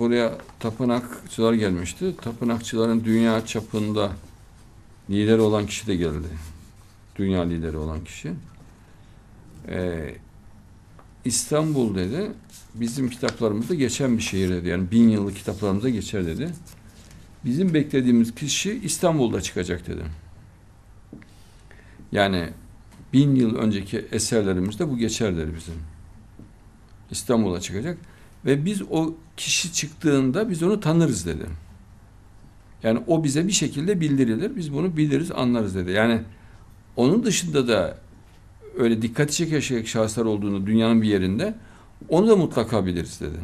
buraya tapınakçılar gelmişti. Tapınakçıların dünya çapında lider olan kişi de geldi. Dünya lideri olan kişi. Ee, İstanbul dedi, bizim kitaplarımızda geçen bir şehir dedi. Yani bin yıllık kitaplarımızda geçer dedi. Bizim beklediğimiz kişi İstanbul'da çıkacak dedi. Yani bin yıl önceki eserlerimizde bu geçer dedi bizim. İstanbul'a çıkacak. Ve biz o kişi çıktığında biz onu tanırız dedi. Yani o bize bir şekilde bildirilir. Biz bunu biliriz, anlarız dedi. Yani onun dışında da öyle dikkati çekecek şahıslar olduğunu dünyanın bir yerinde onu da mutlaka biliriz dedi.